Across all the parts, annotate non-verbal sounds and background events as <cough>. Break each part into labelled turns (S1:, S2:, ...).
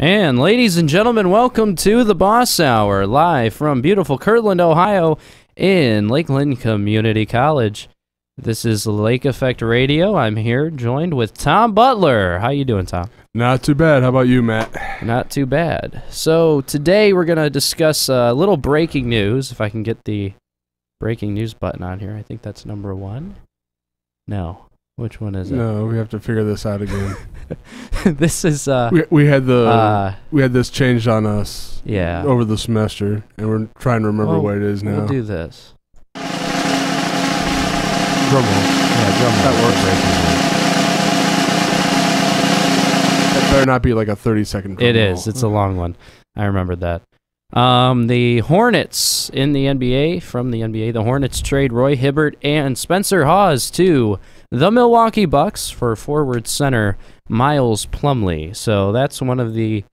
S1: And ladies and gentlemen, welcome to the Boss Hour, live from beautiful Kirtland, Ohio, in Lakeland Community College. This is Lake Effect Radio. I'm here, joined with Tom Butler. How you doing, Tom?
S2: Not too bad. How about you, Matt?
S1: Not too bad. So today we're gonna discuss uh, a little breaking news. If I can get the breaking news button on here, I think that's number one. No, which one is it?
S2: No, we have to figure this out again. <laughs>
S1: this is uh,
S2: we, we had the
S1: uh
S2: we had this changed on us
S1: yeah.
S2: over the semester, and we're trying to remember
S1: Well,
S2: what it is now.
S1: We'll do this.
S2: Drum
S1: Yeah, drum
S2: That
S1: roll for
S2: works.
S1: breaking news.
S2: Better not be like a thirty second. Drum
S1: It is.
S2: roll.
S1: It's a long one. I remembered that. Um, the Hornets in the NBA from the NBA. The Hornets trade Roy Hibbert and Spencer Hawes to the Milwaukee Bucks for forward center Miles Plumlee. So that's one of the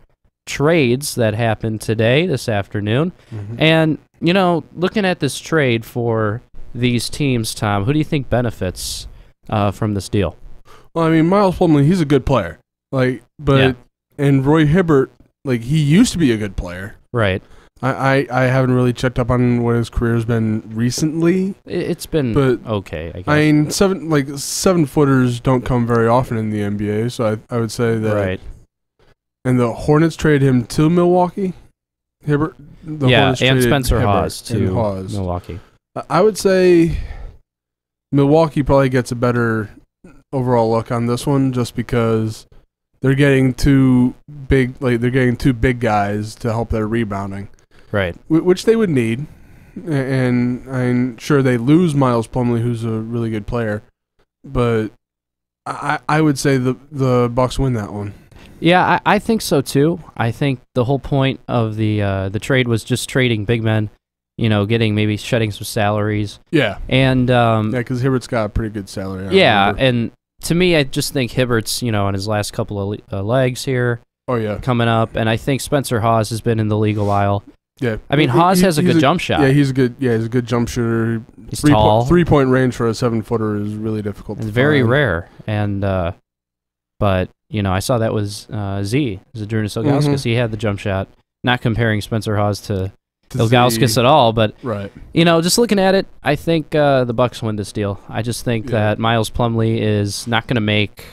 S1: trades that happened today, this afternoon.
S2: Mhm.
S1: And you know, looking at this trade for these teams, Tom, who do you think benefits uh, from this deal?
S2: Well, I mean, Miles Plumlee, he's a good player. Like, but
S1: Yeah.
S2: and Roy Hibbert, like he used to be a good player.
S1: Right.
S2: I, I, I haven't really checked up on what his career's been recently.
S1: It- It's been
S2: But,
S1: okay. I guess.
S2: I mean, seven like seven footers don't come very often in the NBA, so I, I would say that.
S1: right.
S2: And the Hornets traded him to Milwaukee. Hibbert. The
S1: yeah,
S2: Hornets
S1: and Spencer
S2: Hibbert
S1: Hawes to
S2: Hawes.
S1: Milwaukee.
S2: I- I would say Milwaukee probably gets a better overall look on this one, just because they're getting two big, like they're getting two big guys to help their rebounding,
S1: Right.
S2: wh- which they would need. And I'm sure they lose Miles Plumlee, who's a really good player, but I, I would say the the Bucks win that one.
S1: Yeah, I, I think so too. I think the whole point of the uh, the trade was just trading big men, you know, getting maybe shedding some salaries,
S2: Yeah,
S1: and um,
S2: yeah, because Hibbert's got a pretty good salary. I
S1: yeah,
S2: remember.
S1: and to me, I just think Hibbert's, you know, on his last couple of le- uh, legs here
S2: oh yeah,
S1: coming up, and I think Spencer Hawes has been in the league a while.
S2: Yeah.
S1: I mean, Hawes
S2: he-
S1: has a good jump shot.
S2: Yeah, he's a good. Yeah, he's a good jump shooter.
S1: He's
S2: three
S1: tall.
S2: Point, three point range for a seven footer is really difficult.
S1: It's very
S2: find.
S1: rare, and uh, but you know, I saw that was uh, Z Zydrunas Ilgauskas.
S2: Mhm.
S1: He had the jump shot. Not comparing Spencer Hawes to
S2: To
S1: Ilgauskas
S2: see-
S1: at all, but
S2: Right.
S1: you know, just looking at it, I think uh, the Bucks win this deal. I just think
S2: Yeah.
S1: that Miles Plumlee is not going to make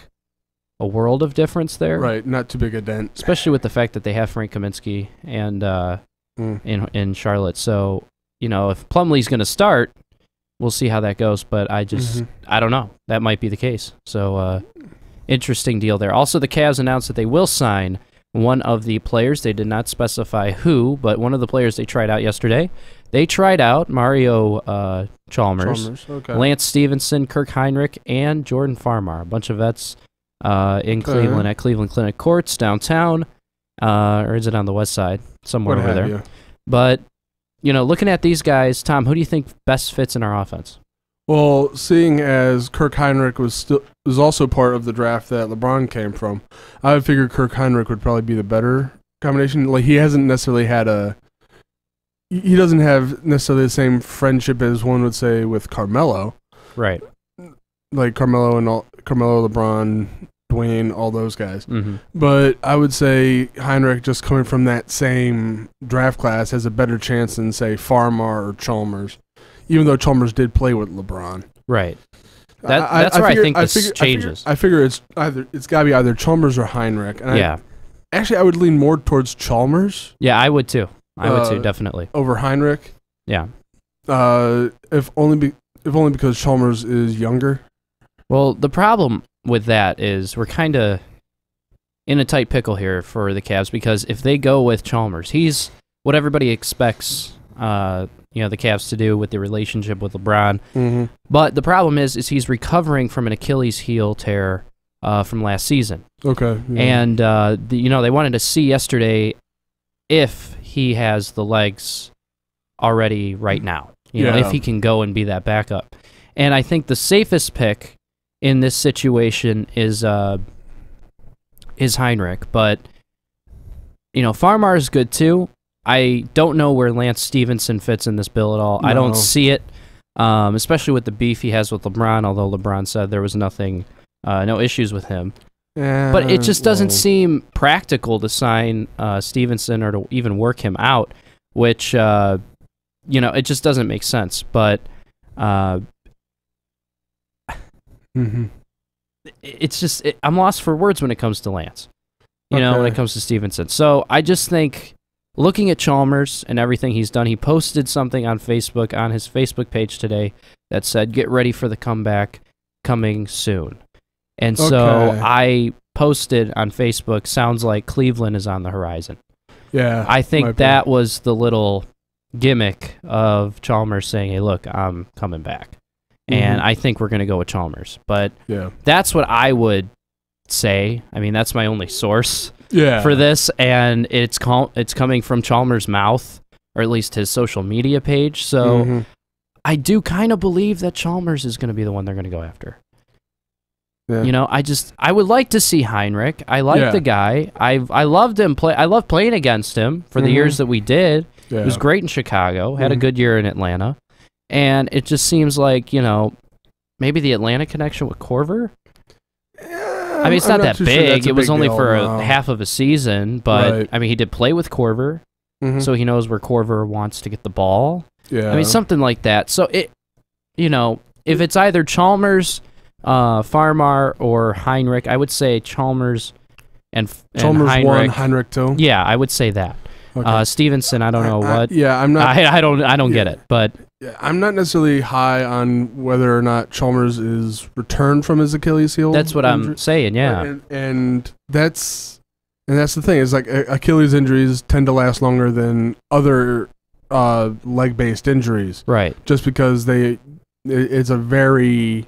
S1: a world of difference there,
S2: Right. Not too big a dent.
S1: especially with the fact that they have Frank Kaminsky and uh,
S2: Mm.
S1: in in Charlotte. So you know, if Plumlee's going to start, we'll see how that goes. But I just
S2: Mhm.
S1: I don't know. That might be the case. So uh, interesting deal there. Also, the Cavs announced that they will sign one of the players. They did not specify who, but one of the players they tried out yesterday. They tried out Mario uh, Chalmers,
S2: Chalmers. Okay.
S1: Lance Stephenson, Kirk Hinrich, and Jordan Farmar. A bunch of vets uh, in
S2: Okay.
S1: Cleveland at Cleveland Clinic Courts downtown, uh, or is it on the west side somewhere
S2: what
S1: over there?
S2: you?
S1: But you know, looking at these guys, Tom, who do you think best fits in our offense?
S2: Well, seeing as Kirk Hinrich was still was also part of the draft that LeBron came from, I would figure Kirk Hinrich would probably be the better combination. Like he hasn't necessarily had a he he doesn't have necessarily the same friendship as one would say with Carmelo.
S1: Right.
S2: Like Carmelo and all Carmelo, LeBron, Dwyane, all those guys.
S1: Mm-hmm.
S2: But I would say Hinrich, just coming from that same draft class, has a better chance than say Farmar or Chalmers. Even though Chalmers did play with LeBron,
S1: Right. That- that's where I think this
S2: figure-
S1: changes.
S2: I figure, I figure it's either it's got to be either Chalmers or Hinrich. And I-
S1: yeah.
S2: actually, I would lean more towards Chalmers
S1: Yeah, I would too. I would too,
S2: Uh,
S1: definitely.
S2: over Hinrich.
S1: Yeah.
S2: Uh, if only be, if only because Chalmers is younger.
S1: Well, the problem with that is we're kind of in a tight pickle here for the Cavs because if they go with Chalmers, he's what everybody expects. Uh, you know, the Cavs to do with the relationship with LeBron.
S2: Mm-hmm.
S1: But the problem is, is he's recovering from an Achilles heel tear uh, from last season.
S2: Okay. yeah.
S1: and uh, the, you know they wanted to see yesterday if he has the legs already right now. You know if he can go and be that backup. And I think the safest pick in this situation is uh, is Hinrich, but you know Farmar is good too. I don't know where Lance Stephenson fits in this bill at all. I don't see it, um, especially with the beef he has with LeBron. Although LeBron said there was nothing, uh, no issues with him. but it just doesn't
S2: well,
S1: seem practical to sign uh, Stephenson or to even work him out, which uh, you know it just doesn't make sense. But
S2: mhm.
S1: it's just it, I'm lost for words when it comes to Lance. You know, when it comes to Stephenson. So I just think looking at Chalmers and everything he's done, he posted something on Facebook on his Facebook page today that said, "Get ready for the comeback coming soon." And so I posted on Facebook, "Sounds like Cleveland is on the horizon."
S2: Yeah.
S1: I think
S2: be.
S1: that was the little gimmick of Chalmers saying, "Hey, look, I'm coming back," and
S2: Mhm.
S1: I think we're going to go with Chalmers. But
S2: Yeah.
S1: that's what I would say. I mean, that's my only source
S2: Yeah.
S1: for this, and it's call- it's coming from Chalmers' mouth, or at least his social media page. So
S2: Mhm.
S1: I do kind of believe that Chalmers is going to be the one they're going to go after.
S2: Yeah.
S1: You know, I just I would like to see Hinrich. I like
S2: Yeah.
S1: the guy. I I loved him play. I love playing against him for the
S2: Mhm.
S1: years that we did.
S2: yeah.
S1: He was great in Chicago. Had a
S2: Mhm.
S1: good year in Atlanta, and it just seems like you know maybe the Atlanta connection with Korver. I mean, it's
S2: I'm
S1: not, that
S2: too sure
S1: big. it was
S2: big
S1: only
S2: deal,
S1: for
S2: no.
S1: a half of a season, but
S2: Right.
S1: I mean, he did play with Korver,
S2: Mhm.
S1: so he knows where Korver wants to get the ball.
S2: yeah.
S1: I mean, something like that. So it, you know, if it's either Chalmers, uh, Farmar, or Hinrich, I would say Chalmers and, and
S2: Chalmers one,
S1: Hinrich.
S2: Hinrich two.
S1: yeah, I would say that.
S2: Okay.
S1: Uh, Stephenson, I don't know
S2: I- I-
S1: what.
S2: yeah, I'm not.
S1: I, I don't I don't get it, but
S2: yeah, I'm not necessarily high on whether or not Chalmers is returned from his Achilles heel.
S1: that's what I'm saying. Yeah,
S2: and, and that's and that's the thing is like Achilles injuries tend to last longer than other uh, leg-based injuries,
S1: right.
S2: just because they it- it's a very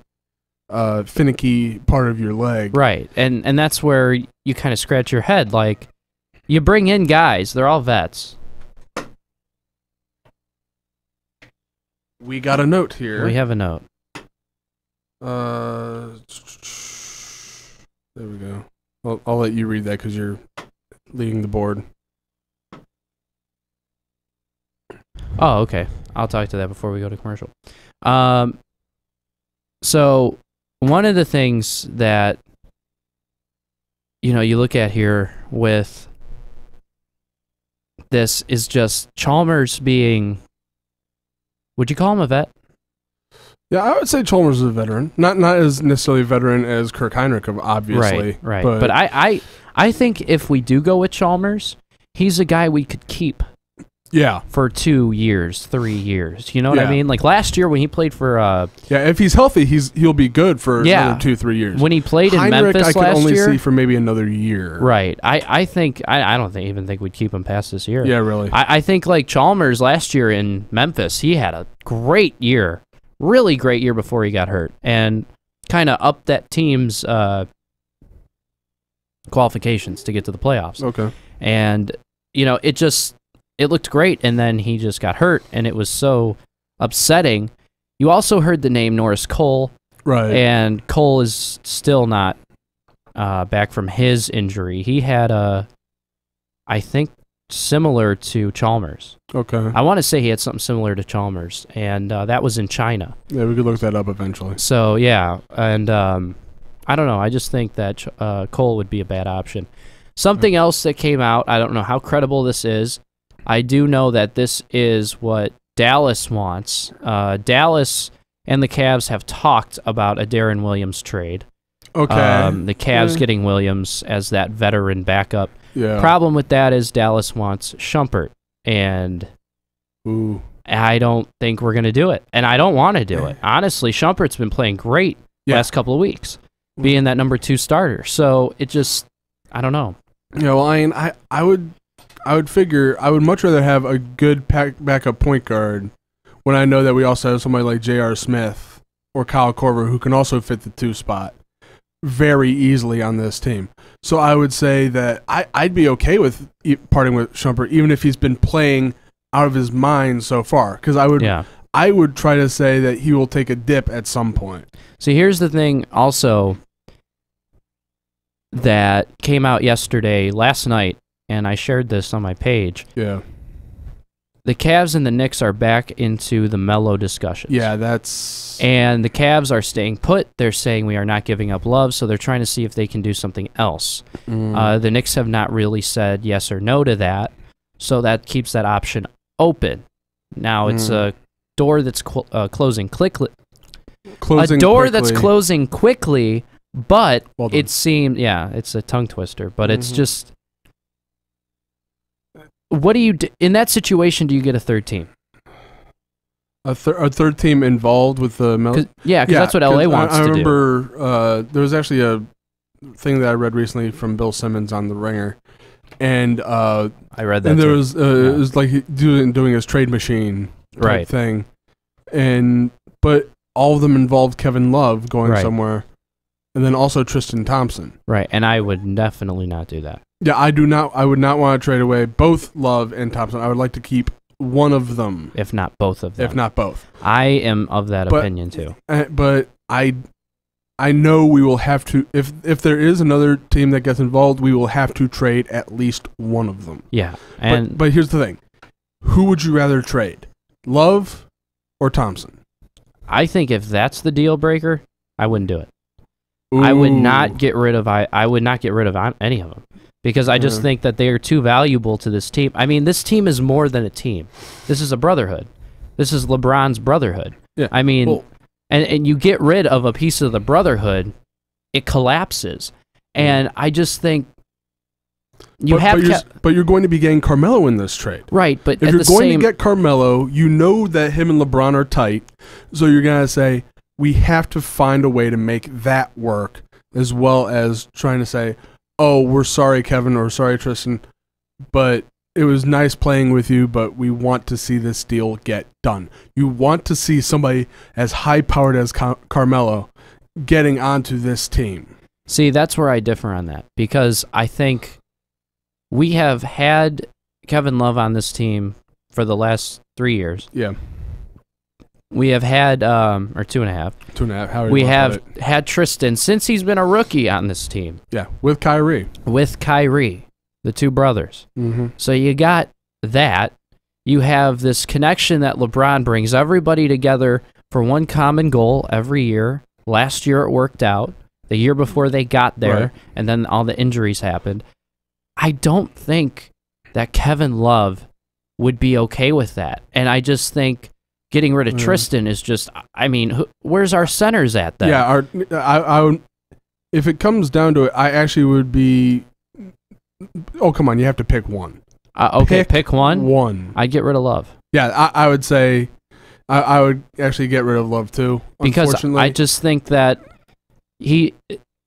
S2: uh, finicky part of your leg.
S1: Right. And and that's where you kind of scratch your head like you bring in guys, they're all vets.
S2: We got a note here.
S1: We have a note.
S2: Uh, there we go. I'll, I'll let you read that because you're leading the board.
S1: Oh, okay. I'll talk to that before we go to commercial. Um so one of the things that you know, you look at here with this is just Chalmers being would you call him a vet?
S2: Yeah, I would say Chalmers is a veteran. Not not as necessarily a veteran as Kirk Hinrich, obviously.
S1: right, right.
S2: But,
S1: But, I, I, I think if we do go with Chalmers, he's a guy we could keep
S2: yeah,
S1: for two years, three years. You know what I mean? Like last year when he played for, uh,
S2: yeah. If he's healthy, he's he'll be good for
S1: Yeah.
S2: another two three years.
S1: when he played in
S2: Hinrich,
S1: Memphis
S2: I could
S1: last
S2: only
S1: year.
S2: see for maybe another year.
S1: right. I, I think I, I don't think, even think we'd keep him past this year.
S2: Yeah, really.
S1: I, I think like Chalmers last year in Memphis, he had a great year, really great year before he got hurt, and kind of upped that team's uh, qualifications to get to the playoffs.
S2: okay.
S1: and you know it just it looked great and then he just got hurt and it was so upsetting you also heard the name norris cole
S2: Right.
S1: and cole is still not uh, back from his injury he had a i think similar to chalmers
S2: okay.
S1: i want to say he had something similar to chalmers and uh, that was in china
S2: Yeah, we could look that up eventually.
S1: so yeah, and um, I don't know. I just think that uh, Cole would be a bad option. Something else that came out. I don't know how credible this is. I do know that this is what Dallas wants. Uh, Dallas and the Cavs have talked about a Deron Williams trade.
S2: Okay.
S1: Um, the Cavs
S2: Yeah.
S1: getting Williams as that veteran backup.
S2: yeah.
S1: Problem with that is Dallas wants Shumpert, and
S2: Ooh.
S1: I don't think we're going to do it. And I don't want to do it. <clears throat> Honestly, Shumpert's been playing great
S2: Yeah.
S1: last couple of weeks, being that number two starter. So it just, I don't know.
S2: Yeah, well, I mean, I, I would, I would figure I would much rather have a good pack, backup point guard when I know that we also have somebody like J.R. Smith or Kyle Korver who can also fit the two spot very easily on this team. So I would say that I, I'd be okay with e- parting with Shumpert even if he's been playing out of his mind so far because I would
S1: Yeah.
S2: I would try to say that he will take a dip at some point.
S1: So here's the thing also that came out yesterday, last night, and I shared this on my page.
S2: Yeah.
S1: the Cavs and the Knicks are back into the Melo discussions.
S2: Yeah, that's
S1: And the Cavs are staying put. They're saying we are not giving up love, so they're trying to see if they can do something else.
S2: Mm.
S1: Uh, the Knicks have not really said yes or no to that, so that keeps that option open. Now it's
S2: Mm.
S1: a door that's cl- uh, closing quickly.
S2: closing
S1: a door that's closing quickly, but
S2: Well
S1: it seemed yeah, it's a tongue twister, but it's
S2: Mhm.
S1: just. What do you d- in that situation? Do you get a third team?
S2: a, a third team involved with the Mel-
S1: 'Cause- yeah, because that's what LA
S2: I-
S1: wants
S2: I,
S1: to do.
S2: remember uh, there was actually a thing that I read recently from Bill Simmons on the Ringer, and uh,
S1: I read that.
S2: and there
S1: too.
S2: was uh,
S1: Yeah.
S2: it was like doing doing his trade machine
S1: Right.
S2: thing, and but all of them involved Kevin Love going
S1: Right.
S2: somewhere, and then also Tristan Thompson.
S1: right, and I would definitely not do that.
S2: Yeah, I do not. I would not want to trade away both Love and Thompson. I would like to keep one of them,
S1: If not both of them,
S2: if not both.
S1: I am of that
S2: But-
S1: opinion too.
S2: Uh, but I, I know we will have to. If if there is another team that gets involved, we will have to trade at least one of them.
S1: Yeah,
S2: But,
S1: and
S2: but here's the thing: who would you rather trade, Love or Thompson?
S1: I think if that's the deal breaker, I wouldn't do it. I would not get rid of I, I would not get rid of any of them because I just
S2: Mhm.
S1: think that they are too valuable to this team. I mean, this team is more than a team. This is a brotherhood. This is LeBron's brotherhood.
S2: Yeah.
S1: I mean, and and you get rid of a piece of the brotherhood, it collapses. And I just think you
S2: but,
S1: have
S2: but, you're, but you're going to be getting Carmelo in this trade.
S1: right, but
S2: If you're going
S1: same
S2: to get Carmelo, you know that him and LeBron are tight, so you're gonna say we have to find a way to make that work, as well as trying to say, "Oh, we're sorry, Kevin, or sorry, Tristan, but it was nice playing with you, but we want to see this deal get done. You want to see somebody as high powered as Car- Carmelo getting onto this team.
S1: See, that's where I differ on that because I think we have had Kevin Love on this team for the last three years.
S2: Yeah,
S1: We have had, um, or two and a half.
S2: two and a half. How
S1: We have had Tristan since he's been a rookie on this team
S2: yeah with Kyrie.
S1: with Kyrie, the two brothers.
S2: Mm-hmm.
S1: So you got that. You have this connection that LeBron brings everybody together for one common goal every year. Last year it worked out. The year before they got there,
S2: Right.
S1: and then all the injuries happened. I don't think that Kevin Love would be okay with that. And I just think getting rid of
S2: Mm.
S1: Tristan is just, I mean, who, where's our centers at then?
S2: Yeah, our, I, I would, if it comes down to it, I actually would be. Oh come on, you have to pick one.
S1: Uh, okay,
S2: Pick
S1: pick one.
S2: One.
S1: I'd get rid of Love.
S2: Yeah, I, I would say, I, I would actually get rid of Love too.
S1: because. I just think that he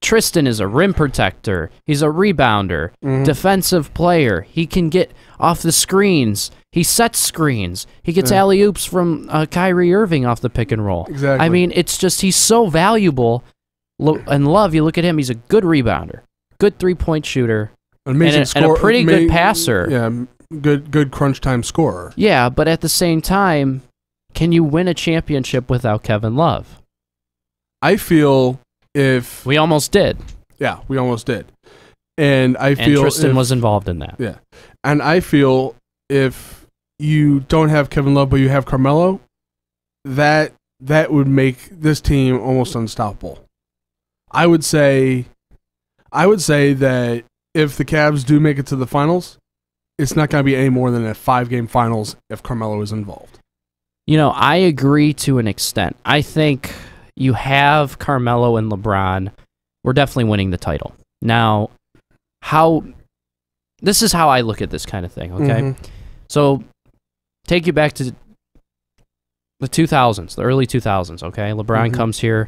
S1: Tristan is a rim protector. He's a rebounder,
S2: Mhm.
S1: defensive player. He can get off the screens. He sets screens. He gets
S2: Yeah.
S1: alley oops from uh, Kyrie Irving off the pick and roll.
S2: exactly.
S1: I mean, it's just he's so valuable. Lo- and love, you look at him. He's a good rebounder, good three point shooter.
S2: Amazing
S1: and a- and a pretty good passer.
S2: Yeah, good good crunch time scorer.
S1: Yeah, but at the same time, can you win a championship without Kevin Love?
S2: I feel if
S1: We almost did,
S2: yeah, we almost did, and I
S1: and
S2: feel
S1: Tristan
S2: if-
S1: was involved in that.
S2: Yeah, and I feel if you don't have Kevin Love but you have Carmelo, that that would make this team almost unstoppable. I would say, I would say that if the Cavs do make it to the finals, it's not going to be any more than a five-game finals if Carmelo is involved.
S1: You know, I agree to an extent. I think you have Carmelo and LeBron. We're definitely winning the title. Now, how this is how I look at this kind of thing, okay?
S2: Mhm.
S1: So, take you back to the 2000s, the early 2000s, okay? LeBron
S2: Mhm.
S1: comes here.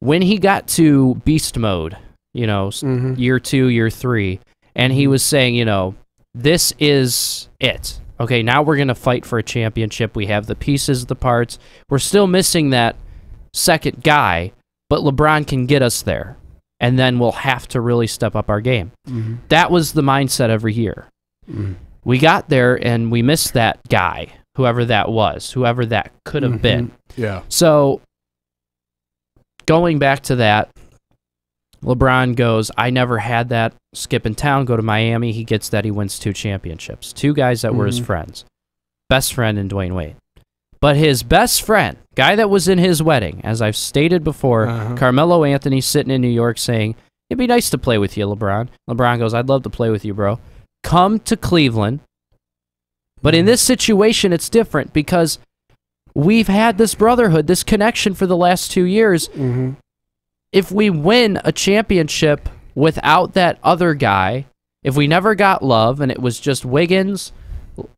S1: When he got to beast mode, you know,
S2: Mhm.
S1: year two, year three, and he
S2: Mhm.
S1: was saying, you know, this is it. Okay, now we're going to fight for a championship. We have the pieces, the parts. We're still missing that second guy, but LeBron can get us there. And then we'll have to really step up our game.
S2: Mhm.
S1: That was the mindset every year.
S2: Mhm.
S1: We got there and we missed that guy, whoever that was, whoever that could have been.
S2: Yeah.
S1: So, going back to that, LeBron goes, I never had that. Skip in town, go to Miami. He gets that. He wins two championships. Two guys that were his
S2: Mhm.
S1: friends. best friend in Dwyane Wade. But his best friend, guy that was in his wedding, as I've stated before,
S2: Uh-huh.
S1: Carmelo Anthony sitting in New York saying, It'd be nice to play with you, LeBron. LeBron goes, I'd love to play with you, bro. Come to Cleveland. But in this situation, it's different because we've had this brotherhood, this connection for the last two years.
S2: hmm
S1: If we win a championship without that other guy, if we never got love and it was just Wiggins,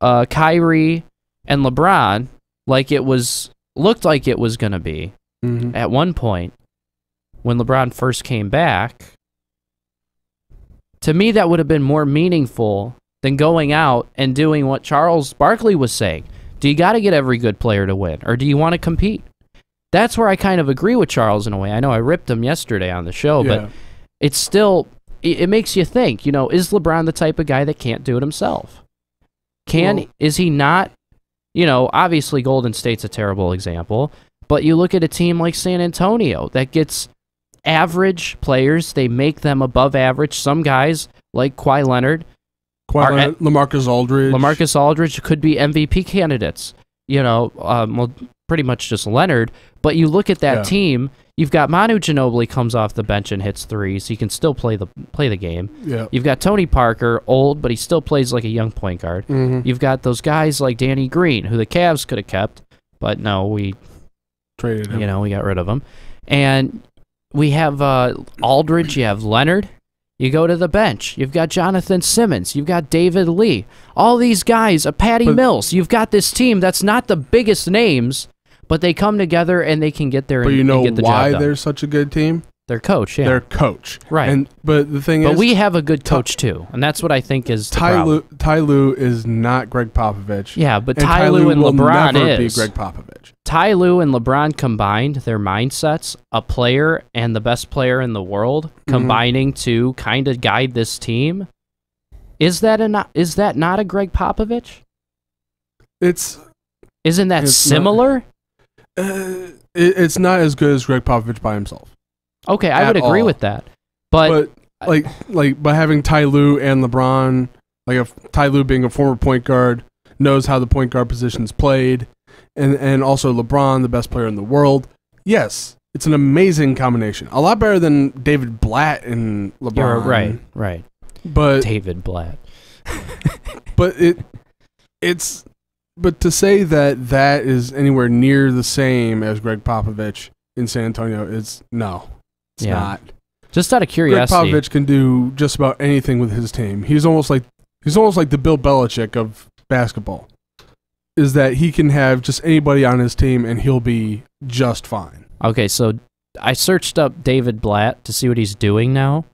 S1: uh, Kyrie, and LeBron, like it was looked like it was going to be,
S2: hmm
S1: at one point when LeBron first came back, to me that would have been more meaningful than going out and doing what Charles Barkley was saying. Do you got to get every good player to win, or do you want to compete? That's where I kind of agree with Charles in a way. I know I ripped him yesterday on the show,
S2: yeah.
S1: but it's still it, it makes you think. You know, is LeBron the type of guy that can't do it himself? Can
S2: Well-
S1: is he not? You know, obviously Golden State's a terrible example, but you look at a team like San Antonio that gets average players, they make them above average. Some guys like Kawhi Leonard,
S2: Kawhi Leonard, Lamarcus Aldridge.
S1: Lamarcus Aldridge could be MVP candidates. You know, um, well, pretty much just Leonard. But you look at that
S2: Yeah.
S1: team. You've got Manu Ginobili comes off the bench and hits threes. He can still play the play the game.
S2: Yeah.
S1: You've got Tony Parker, old, but he still plays like a young point guard.
S2: hmm
S1: You've got those guys like Danny Green, who the Cavs could have kept, but no, we
S2: Traded him.
S1: you know we got rid of him. And we have uh, Aldridge. You have Leonard. You go to the bench. You've got Jonathan Simmons. You've got David Lee. All these guys, a Patty
S2: But-
S1: Mills. You've got this team that's not the biggest names, but they come together and they can get there
S2: But
S1: and,
S2: you
S1: and
S2: know
S1: the
S2: why they're such a good team?
S1: Their coach, yeah,
S2: Their coach.
S1: right.
S2: And but the thing
S1: but
S2: is, but
S1: we have a good coach too, and that's what I think is
S2: Ty. Lue, Ty Lue is not Gregg Popovich.
S1: Yeah, but
S2: and
S1: Ty Lue and
S2: will
S1: LeBron
S2: never
S1: is.
S2: be Gregg Popovich.
S1: Ty Lue and LeBron combined their mindsets, a player and the best player in the world,
S2: Mm-hmm.
S1: combining to kind of guide this team. Is that a not, is that not a Gregg Popovich?
S2: It's
S1: Isn't that
S2: It's not-
S1: similar?
S2: uh, it, it's not as good as Gregg Popovich by himself.
S1: Okay, I would agree
S2: all.
S1: with that. But,
S2: But, like like by having Ty Lue and LeBron, like a Ty Lue being a former point guard, knows how the point guard position's played, and and also LeBron, the best player in the world. Yes, it's an amazing combination. A lot better than David Blatt and LeBron.
S1: you're right, right.
S2: But
S1: David Blatt. <laughs>
S2: but it it's but to say that that is anywhere near the same as Gregg Popovich in San Antonio is no. It's
S1: Yeah.
S2: not.
S1: Just out of
S2: Greg
S1: curiosity,
S2: Popovich can do just about anything with his team. He's almost like he's almost like the Bill Belichick of basketball. Is that he can have just anybody on his team and he'll be just fine.
S1: Okay, so I searched up David Blatt to see what he's doing now.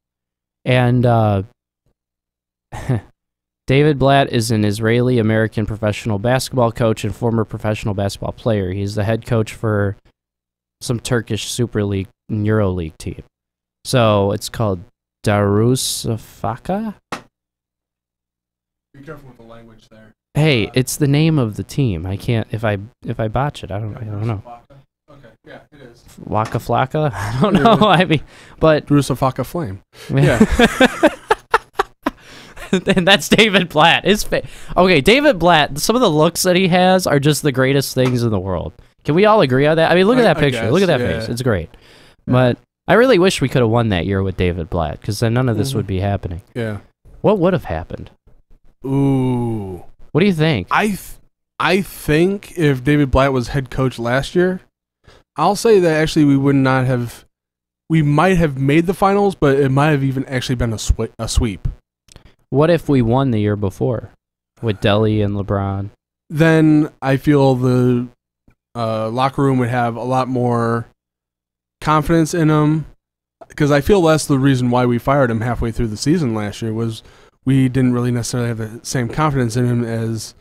S1: And uh, <laughs> David Blatt is an Israeli American professional basketball coach and former professional basketball player. He's the head coach for some Turkish Super League and Euro League team. So it's called Darusafaka.
S2: Be careful with the language there.
S1: Hey, it's the name of the team. I can't if I if I botch it. I don't I don't know.
S2: Okay, yeah, it is.
S1: Waka Flocka? <laughs> I don't know. <laughs> I mean, but
S2: Drusafaka Flame.
S1: Yeah. <laughs> and that's David Blatt. His fa- okay, David Blatt. Some of the looks that he has are just the greatest things in the world. Can we all agree on that? I mean, look at
S2: I-
S1: that
S2: I
S1: picture. look at
S2: guess,
S1: that
S2: yeah.
S1: face. It's great. But I really wish we could have won that year with David Blatt because then none of this
S2: Mhm.
S1: would be happening.
S2: Yeah.
S1: What would have happened?
S2: Ooh.
S1: What do you think?
S2: I th- I think if David Blatt was head coach last year, I'll say that actually we would not have. We might have made the finals, but it might have even actually been a, swe- a sweep.
S1: What if we won the year before with Delly and LeBron?
S2: Then I feel the uh, locker room would have a lot more confidence in him because I feel that's the reason why we fired him halfway through the season last year was we didn't really necessarily have the same confidence in him as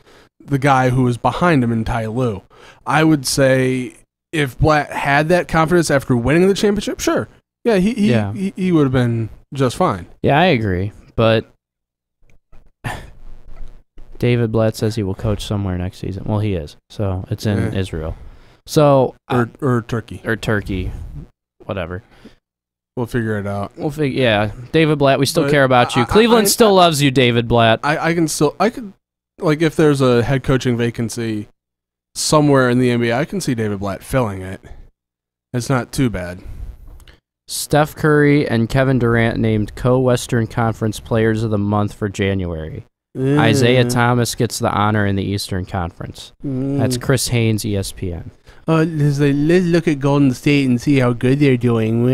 S2: the guy who was behind him in Ty Lue. I would say if Blatt had that confidence after winning the championship, sure, yeah, he he,
S1: Yeah.
S2: he, he would have been just fine.
S1: Yeah, I agree. But David Blatt says he will coach somewhere next season. Well, he is. So it's in
S2: Yeah.
S1: Israel. So
S2: Or or Turkey,
S1: or Turkey, whatever.
S2: We'll figure it out.
S1: We'll figure. Yeah, David Blatt, we still
S2: But
S1: care about you.
S2: I- I-
S1: Cleveland
S2: I-
S1: still loves you, David Blatt.
S2: I, I can still I could like if there's a head coaching vacancy somewhere in the NBA, I can see David Blatt filling it. It's not too bad.
S1: Steph Curry and Kevin Durant named co-Western Conference Players of the Month for January. Isaiah mm. Thomas gets the honor in the Eastern Conference. That's mm. Chris Haynes, ESPN.
S2: Oh, let's, let's look at Golden State and see how good they're doing.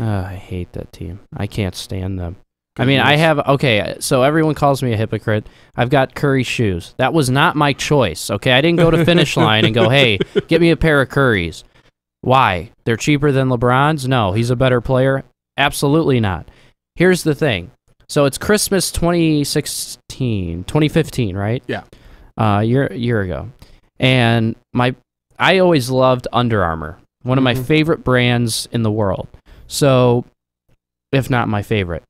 S1: Ah, I hate that team. I can't stand them. I mean, I have okay. So everyone calls me a hypocrite. I've got Curry shoes. That was not my choice. Okay, I didn't go to <laughs> finish line and go, "Hey, get me a pair of Currys." Why? They're cheaper than LeBron's? No, he's a better player. Absolutely not. Here's the thing. So it's Christmas 2016, 2015, right?
S2: Yeah.
S1: Uh, year year ago, and my I always loved Under Armour, one of my
S2: Mhm.
S1: favorite brands in the world. So, if not my favorite.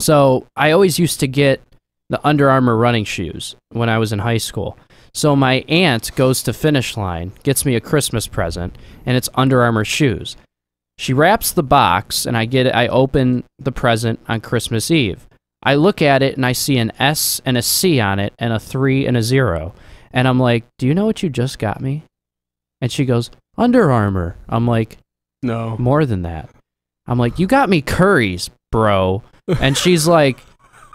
S1: So I always used to get the Under Armour running shoes when I was in high school. So my aunt goes to Finish Line, gets me a Christmas present, and it's Under Armour shoes. She wraps the box, and I get it. I open the present on Christmas Eve. I look at it, and I see an S and a C on it, and a three and a zero. And I'm like, "Do you know what you just got me?" And she goes, "Under Armour. I'm like,
S2: No.
S1: more than that. I'm like, you got me curries, bro. And she's like,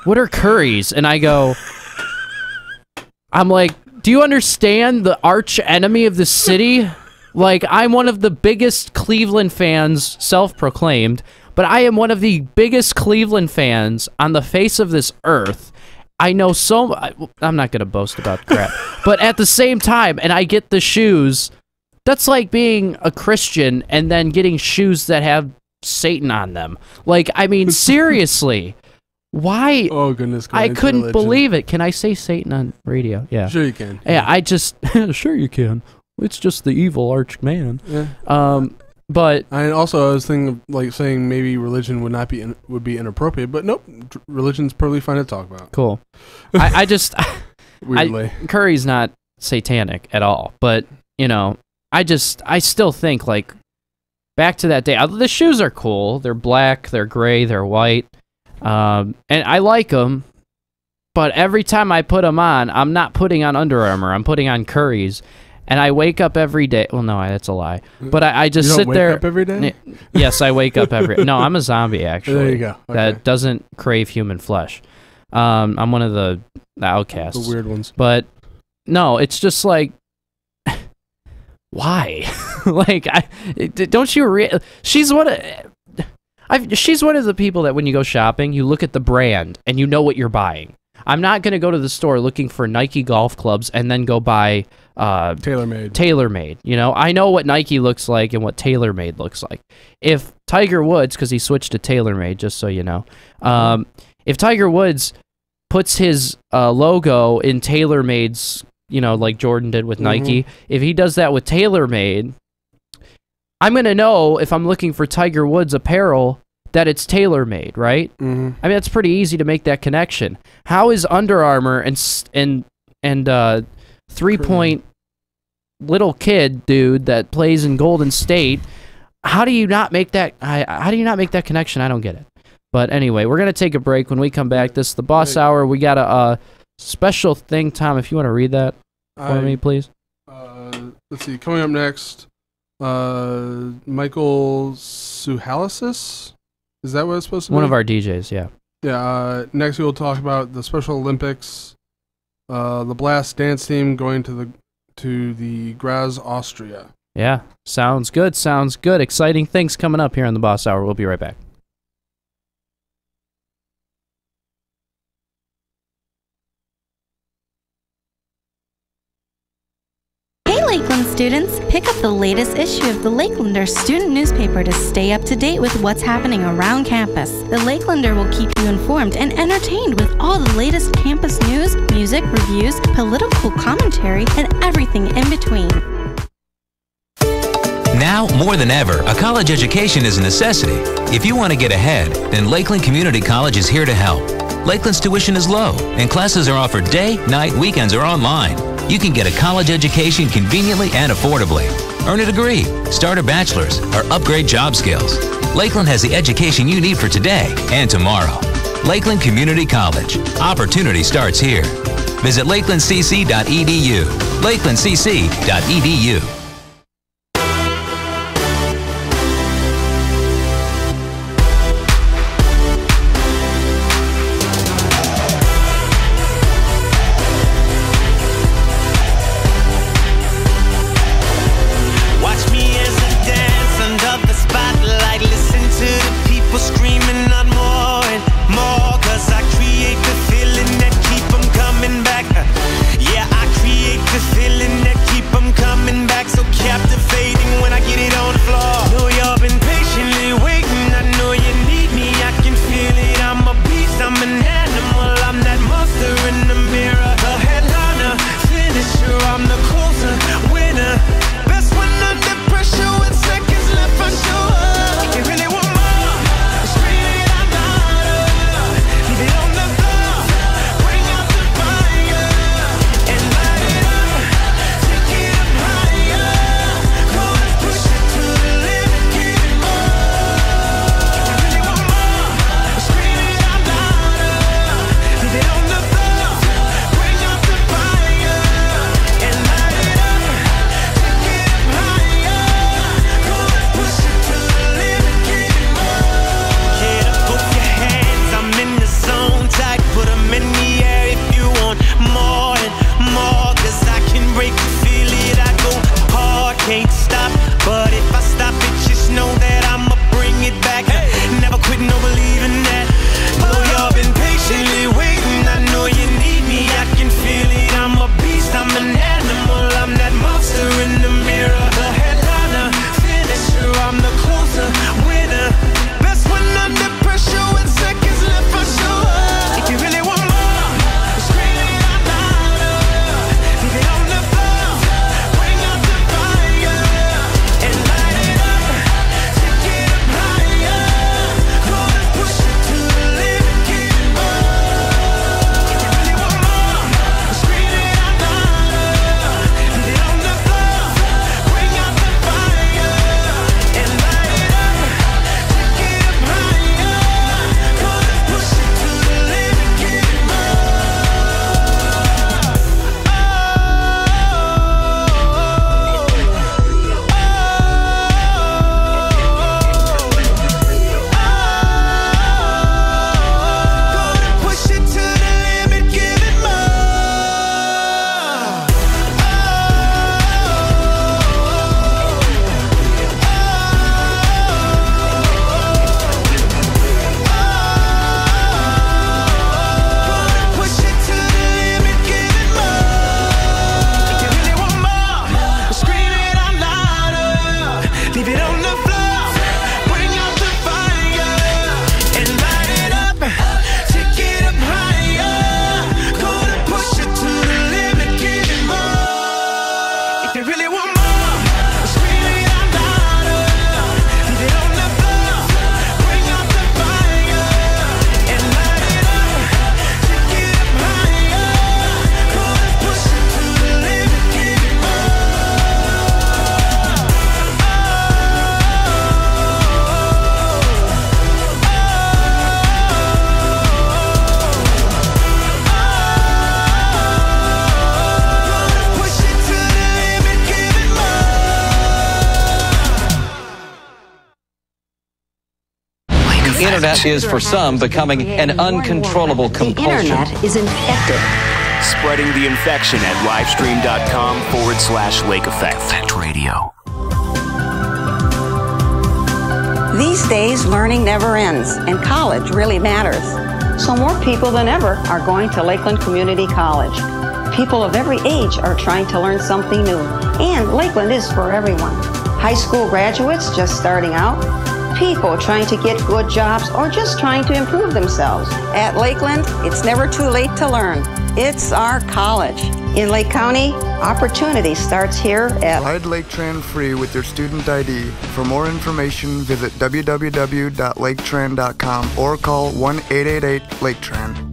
S1: what are curries? And I go, I'm like, do you understand the arch enemy of the city? Like, I'm one of the biggest Cleveland fans, self proclaimed, but I am one of the biggest Cleveland fans on the face of this earth. I know so I'm not going to boast about crap, but at the same time, and I get the shoes. That's like being a Christian and then getting shoes that have Satan on them. Like, I mean, <laughs> seriously, why?
S2: Oh goodness.
S1: I couldn't
S2: religion.
S1: believe it. Can I say Satan on radio? Yeah.
S2: Sure you can.
S1: Yeah, I just <laughs> <laughs> sure you can. It's just the evil arch man.
S2: Yeah.
S1: Um, but
S2: And also, I was thinking of like saying maybe religion would not be in, would be inappropriate, but nope, religion's perfectly fine to talk about.
S1: cool. I, I just
S2: Weirdly,
S1: Curry's not satanic at all, but you know, I just I still think like back to that day. The shoes are cool. They're black, they're gray, they're white, um, and I like them. But every time I put them on, I'm not putting on Under Armour. I'm putting on Curry's, and I wake up every day. Well, no, that's a lie. But I, I just sit
S2: wake
S1: there.
S2: up every day. <laughs>
S1: Yes, I wake up every. No, I'm a zombie <laughs> actually.
S2: there you go. Okay.
S1: That doesn't crave human flesh. Um, I'm one of the, the outcasts.
S2: the weird ones.
S1: But no, it's just like, why? <laughs> like, I don't you? Re- she's one of. I've, she's one of the people that when you go shopping, you look at the brand and you know what you're buying. I'm not gonna go to the store looking for Nike golf clubs and then go buy uh,
S2: TaylorMade.
S1: TaylorMade. You know, I know what Nike looks like and what TaylorMade looks like. If Tiger Woods, because he switched to TaylorMade, just so you know, um, if Tiger Woods puts his uh, logo in TaylorMade's, you know, like Jordan did with
S2: Mhm.
S1: Nike, if he does that with TaylorMade, I'm gonna know if I'm looking for Tiger Woods apparel that it's TaylorMade, right?
S2: hmm
S1: I mean, it's pretty easy to make that connection. How is Under Armour and and and uh, three point little kid dude that plays in Golden State? How do you not make that? I, how do you not make that connection? I don't get it. But anyway, we're gonna take a break. When we come back, this is the Boss Hour. We got a, uh special thing, Tom. If you want to read that for me, please.
S2: Uh, let's see. Coming up next, uh, Michael Suhalisis. Is that what it's supposed to
S1: One
S2: be?
S1: One of our DJs. Yeah.
S2: Yeah. Uh, next, we will talk about the Special Olympics. Uh, the Blast dance team going to the to the Graz, Austria.
S1: Yeah. Sounds good. Sounds good. Exciting things coming up here on the Boss Hour. We'll be right back.
S3: Hey Lakeland students, pick up the latest issue of the Lakelander student newspaper to stay up to date with what's happening around campus. The Lakelander will keep you informed and entertained with all the latest campus news, music, reviews, political commentary, and everything in between.
S4: Now, more than ever, a college education is a necessity. If you want to get ahead, then Lakeland Community College is here to help. Lakeland's tuition is low, and classes are offered day, night, weekends, or online you can get a college education conveniently and affordably. Earn a degree, start a bachelor's, or upgrade job skills. Lakeland has the education you need for today and tomorrow. Lakeland Community College. Opportunity starts here. Visit lakelandcc.edu. lakelandcc.edu.
S5: Is, for some, becoming an uncontrollable compulsion.
S6: The internet is infected.
S7: Spreading the infection at livestream.com forward slash lake effect. Effect radio.
S6: These days, learning never ends, and college really matters. So more people than ever are going to Lakeland Community College. People of every age are trying to learn something new, and Lakeland is for everyone. High school graduates just starting out, people trying to get good jobs or just trying to improve themselves. At Lakeland, it's never too late to learn. It's our college. In Lake County, opportunity starts here at
S8: Ride Laketran free with your student ID. For more information, visit www.laketran.com or call
S9: 1-888-LAKETRAN.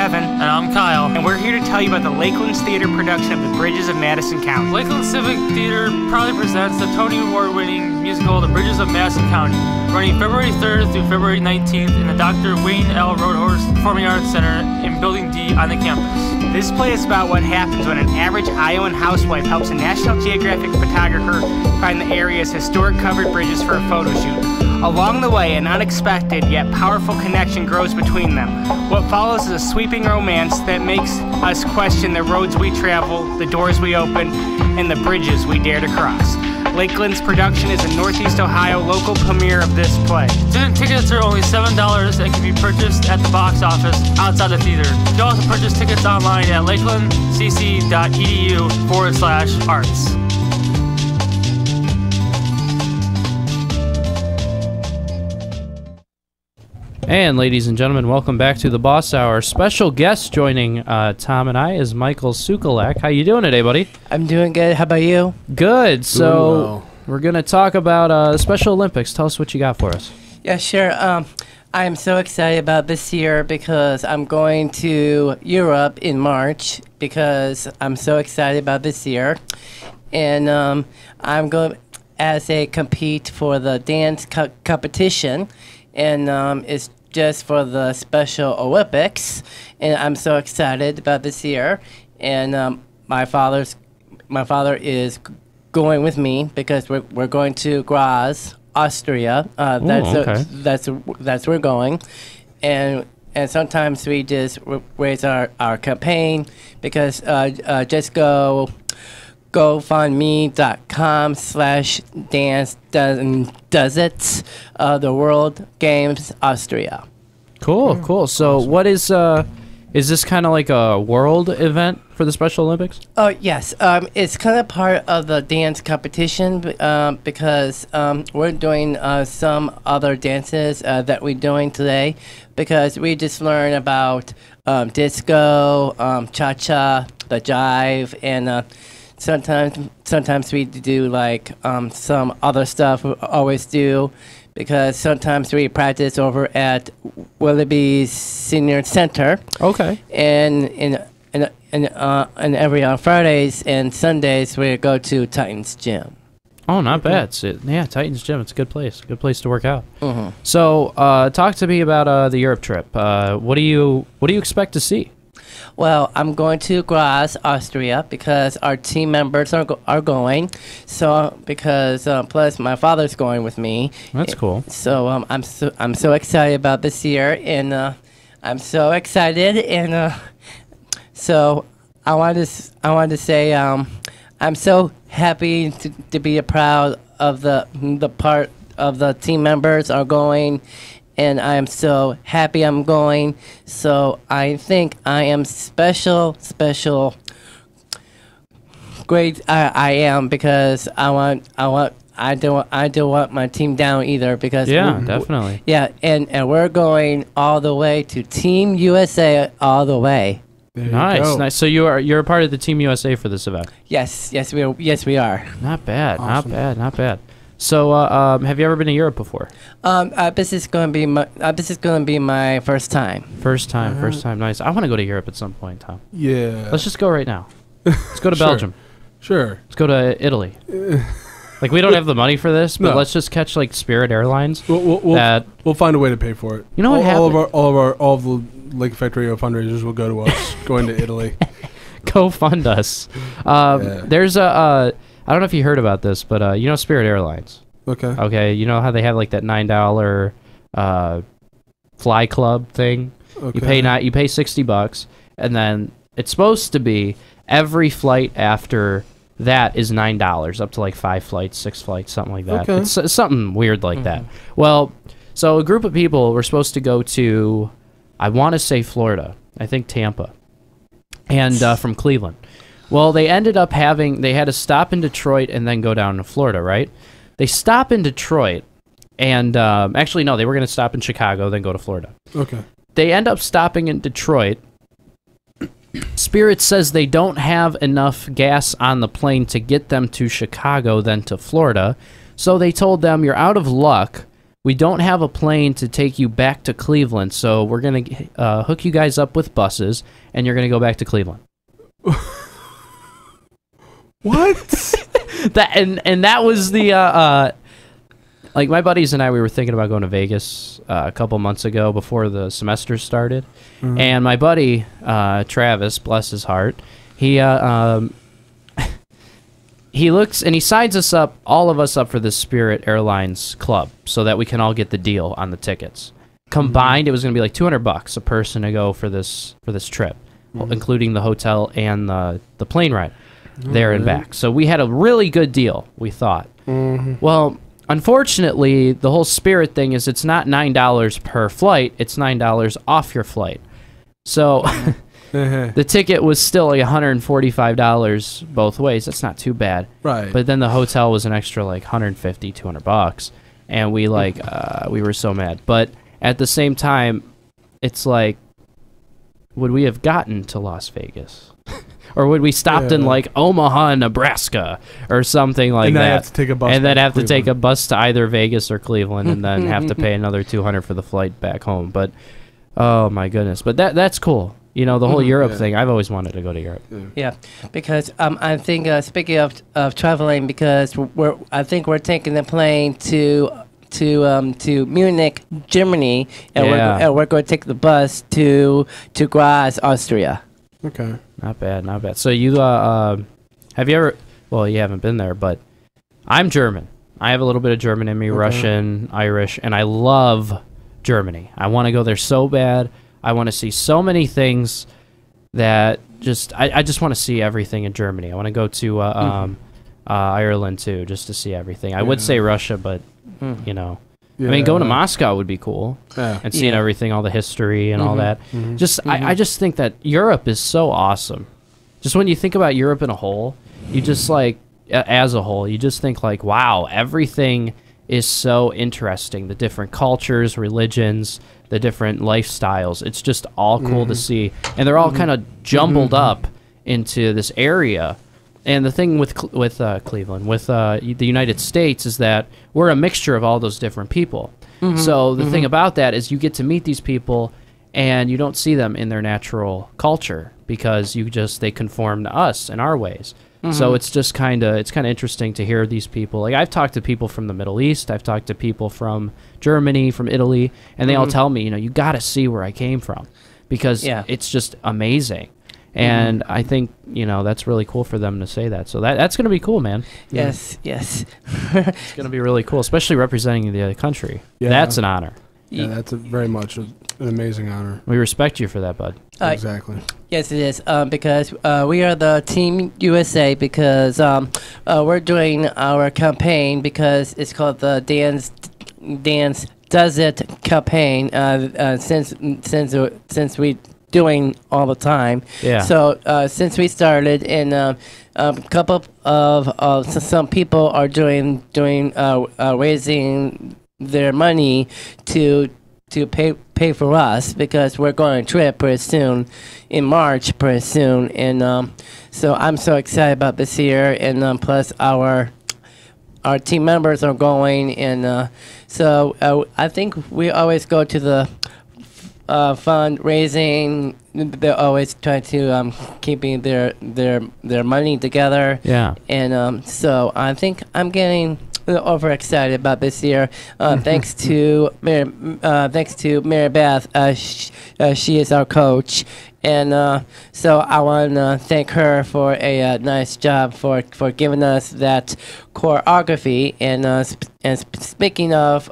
S9: Kevin. And I'm Kyle. And we're here to tell you about the Lakelands Theater production of The Bridges of Madison County.
S10: Lakeland Civic Theater proudly presents the Tony Award winning musical The Bridges of Madison County, running February 3rd through February 19th in the Dr. Wayne L. Rodehorst Performing Arts Center in Building D on the campus.
S9: This play is about what happens when an average Iowan housewife helps a National Geographic photographer find the area's historic covered bridges for a photo shoot. Along the way, an unexpected yet powerful connection grows between them. What follows is a sweeping romance that makes us question the roads we travel, the doors we open, and the bridges we dare to cross. Lakeland's production is a Northeast Ohio local premiere of this play.
S10: Student tickets are only $7 and can be purchased at the box office outside the theater. You can also purchase tickets online at lakelandcc.edu forward slash arts.
S1: And ladies and gentlemen, welcome back to the Boss Hour. Special guest joining uh, Tom and I is Michael Sukalak. How you doing today, buddy?
S11: I'm doing good. How about you?
S1: Good. So
S2: well.
S1: we're gonna talk about uh, Special Olympics. Tell us what you got for us.
S11: Yeah, sure. Um, I'm so excited about this year because I'm going to Europe in March because I'm so excited about this year, and um, I'm going as a compete for the dance co- competition, and um, it's just for the Special Olympics, and I'm so excited about this year, and um, my father's my father is going with me because we're, we're going to Graz, Austria. Uh,
S1: Ooh,
S11: that's
S1: okay.
S11: that's that's where we're going, and and sometimes we just raise our, our campaign because uh, uh, just go gofundme.com slash dance does, does it. Uh, the world games austria.
S1: Cool, cool. So what is uh, is this kind of like a world event for the Special Olympics?
S11: Oh yes, um, it's kind of part of the dance competition b- um, because um, we're doing uh, some other dances uh, that we're doing today because we just learned about um, disco, um, cha cha, the jive, and uh, sometimes sometimes we do like um, some other stuff we always do because sometimes we practice over at Willoughby Senior Center
S1: Okay.
S11: and in and and uh, and every on Fridays and Sundays we go to Titans Gym.
S1: Oh, not bad. It's, it, yeah, Titans Gym. It's a good place. Good place to work out.
S11: Mhm.
S1: So, uh, talk to me about uh, the Europe trip. Uh, what do you What do you expect to see?
S11: Well, I'm going to Graz, Austria, because our team members are go- are going. So because uh, plus my father's going with me.
S1: That's cool.
S11: So um, I'm so I'm so excited about this year, and uh, I'm so excited, and uh, so I want to s- I want to say um, I'm so happy to, to be a proud of the the part of the team members are going, and I am so happy I'm going. So I think I am special, special. Great, I, I am because I want I want. I don't. I don't want my team down either because
S1: Yeah,
S11: w-
S1: definitely.
S11: yeah, and and we're going all the way to Team USA all the way.
S1: Nice, nice. So you are you're a part of the Team USA for this event.
S11: Yes, yes, we are, yes we are.
S1: Not bad, not bad, not bad. So, uh, um, have you ever been to Europe before?
S11: Um, uh, this is going to be my uh, this is going to be my first time.
S1: First time, first
S11: Uh-huh.
S1: time. Nice. I want to go to Europe at some point, Tom.
S2: Yeah.
S1: Let's just go right now. <laughs> Let's go to
S2: Sure.
S1: Belgium.
S2: Sure.
S1: Let's go to Italy. <laughs> like we don't have the money for this, but
S2: No.
S1: let's just catch like Spirit Airlines.
S2: We'll, we'll, we'll,
S1: that
S2: we'll find a way to pay for it.
S1: You know what
S2: all, all of our all of our all of the Lake Effect Radio fundraisers will go to us <laughs> going to Italy.
S1: go fund us. Um,
S2: Yeah.
S1: There's a. I don't know if you heard about this, but uh, you know Spirit Airlines.
S2: Okay.
S1: Okay. You know how they have like that nine dollar uh, fly club thing.
S2: Okay.
S1: You pay not. You pay sixty bucks, and then it's supposed to be every flight after that is nine dollars, up to like five flights, six flights, something like that.
S2: Okay.
S1: It's uh, something weird like that. Well, so a group of people were supposed to go to, I want to say Florida. I think Tampa, and uh, from Cleveland. Well, they ended up having they had to stop in Detroit and then go down to Florida, right? They stop in Detroit, and um, actually no, they were going to stop in Chicago, then go to Florida.
S2: Okay.
S1: They end up stopping in Detroit. Spirit says they don't have enough gas on the plane to get them to Chicago, then to Florida. So they told them, You're out of luck. we don't have a plane to take you back to Cleveland, so we're gonna uh, hook you guys up with buses, and you're gonna go back to Cleveland. <laughs>
S2: what? <laughs>
S1: that and and that was the uh, uh, like my buddies and I we were thinking about going to Vegas uh, a couple months ago before the semester started,
S2: Mhm.
S1: and my buddy uh, Travis, bless his heart, he uh, um, <laughs> he looks and he signs us up, all of us up for the Spirit Airlines Club, so that we can all get the deal on the tickets. Combined, it was going to be like two hundred bucks a person to go for this for this trip,
S2: Mhm.
S1: including the hotel and the the plane ride there and back. So we had a really good deal, we thought.
S2: Mhm.
S1: Well, unfortunately, the whole Spirit thing is it's not nine dollars per flight; it's nine dollars off your flight. So <laughs> the ticket was still like one hundred and forty-five dollars both ways. That's not too bad,
S2: Right.
S1: But then the hotel was an extra like 150, 200 bucks, and we like uh, we were so mad. But at the same time, it's like, would we have gotten to Las Vegas? Or would we stopped in
S2: Yeah.
S1: like Omaha, Nebraska, or something like
S2: And then
S1: that,
S2: have to take a bus
S1: and then
S2: back
S1: have
S2: to
S1: to take a bus to either Vegas or Cleveland, and then have to pay <laughs> another two hundred for the flight back home? But oh my goodness! But that that's cool. You know the whole
S11: Mhm.
S1: Europe
S11: Yeah.
S1: thing. I've always wanted to go to Europe.
S11: Yeah, because um, I think uh, speaking of of traveling, because we're I think we're taking the plane to to um, to Munich, Germany, and
S1: Yeah.
S11: we're and we're going to take the bus to to Graz, Austria.
S2: Okay.
S1: Not bad, not bad. So you, uh, uh, have you ever? Well, you haven't been there, but I'm German. I have a little bit of German in me,
S2: Okay.
S1: Russian, Irish, and I love Germany. I want to go there so bad. I want to see so many things that just I, I just want to see everything in Germany. I want to go to uh,
S2: Mhm.
S1: um, uh, Ireland too, just to see everything. I would say Russia, but
S11: Mm.
S1: you know, I mean, going to Moscow would be cool,
S2: Yeah.
S1: and seeing
S11: Yeah.
S1: everything, all the history and all
S11: Mhm.
S1: that.
S2: Mhm.
S1: Just, I, I just think that Europe is so awesome. Just when you think about Europe in a whole, you just like, as a whole, you just think like, wow, everything is so interesting. The different cultures, religions, the different lifestyles. It's just all cool to
S2: Mhm.
S1: see, and they're all kind of jumbled up into this area. And the thing with with uh, Cleveland, with uh, the United States, is that we're a mixture of all those different people.
S2: Mhm.
S1: So the thing
S2: Mhm.
S1: about that is you get to meet these people, and you don't see them in their natural culture because you just they conform to us and our ways. So
S2: Mhm.
S1: it's just kind of it's kind of interesting to hear these people. Like I've talked to people from the Middle East, I've talked to people from Germany, from Italy, and they all
S11: Mhm.
S1: tell me, you know, you got to see where I came from because
S11: Yeah.
S1: it's just amazing. And I think you know that's really cool for them to say that. So that that's gonna be cool, man.
S11: Yes, yes. <laughs>
S1: it's gonna be really cool, especially representing the country.
S2: Yeah.
S1: That's an honor.
S2: Yeah, that's a very much a, an amazing honor.
S1: We respect you for that, bud.
S11: Uh,
S2: exactly.
S11: Yes, it is. Um, because uh, we are the Team USA because um, uh, we're doing our campaign because it's called the Dance Dance Does It campaign. Uh, uh, since since uh, since we doing all the time.
S1: Yeah.
S11: So uh, since we started, and um, a couple of uh, s- some people are doing doing uh, uh, raising their money to to pay pay for us because we're going on a trip pretty soon in March pretty soon and um, so I'm so excited about this year and um, plus our our team members are going and uh, so uh, I think we always go to the uh, fundraising they're always trying to um, keeping their their their money together
S1: Yeah.
S11: and um, so I think I'm getting a little overexcited about this year. Uh, <laughs> thanks to Mary, uh, thanks to Mary Beth. Uh, sh- uh, she is our coach, and uh, so I want to thank her for a uh, nice job for for giving us that choreography. And uh, sp- and sp- speaking of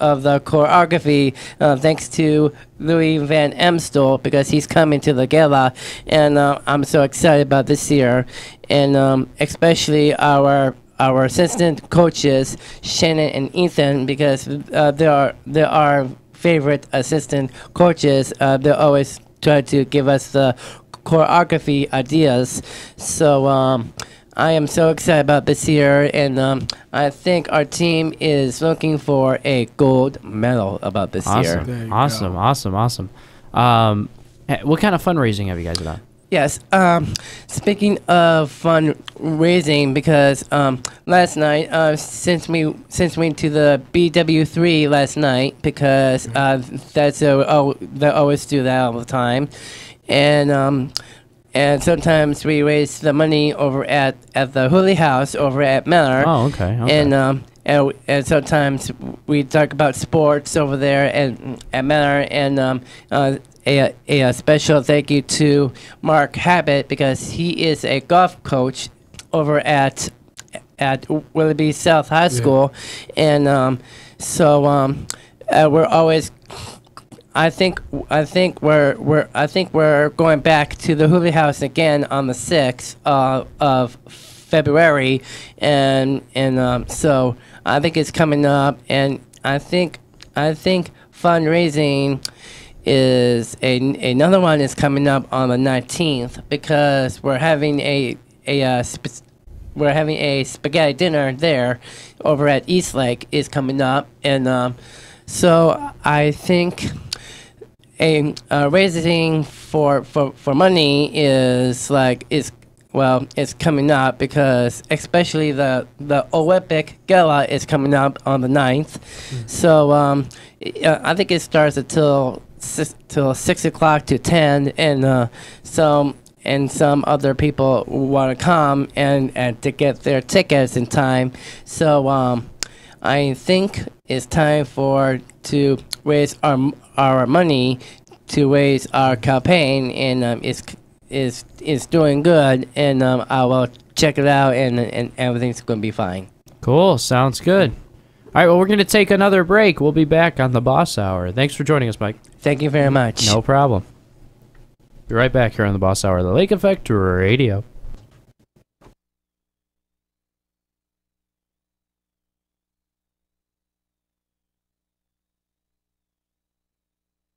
S11: of the choreography uh, thanks to Louis Van Amstel because he's coming to the gala and uh, I'm so excited about this year. And um, especially our our assistant coaches Shannon and Ethan because uh, they are they are favorite assistant coaches. Uh, they always try to give us the choreography ideas. So um, I am so excited about this year, and um, I think our team is looking for a gold medal about this
S1: Awesome,
S11: year.
S1: awesome, awesome, awesome. Um, eh, what kind of fundraising have you guys done?
S11: Yes. Um, speaking of fundraising, because um, last night, uh, since we since we went to the BW3 last night, because uh, that's a, oh they always do that all the time, and um, and sometimes we raise the money over at at the Hooley House over at Miller.
S1: Oh, okay, okay.
S11: And um, and, and sometimes we talk about sports over there at at Miller, and um, uh, a, a, special thank you to Mark Habit because he is a golf coach over at at Willoughby South High School, and um, so um, uh, we're always. I think I think we're we're I think we're going back to the Hooley House again on the sixth uh, of February, and and um, so I think it's coming up, and I think I think fundraising is a, another one is coming up on the 19th because we're having a a uh, we're having a spaghetti dinner there over at East Lake is coming up. And um, so I think a uh, raising for, for for money is like is well it's coming up because especially the the Olympic gala is coming up on the 9th so um, uh, I think it starts until six, till six o'clock to ten, and uh, some and some other people want to come and, and to get their tickets in time. So um, I think it's time for to raise our our money to raise our campaign, and um, it's is is doing good, and um, I will check it out, and and everything's going to be fine.
S1: Cool. Sounds good. All right. Well, we're going to take another break. We'll be back on the Boss Hour. Thanks for joining us, Mike.
S11: Thank you very much.
S1: No problem. Be right back here on the Boss Hour, the Lake Effect Radio.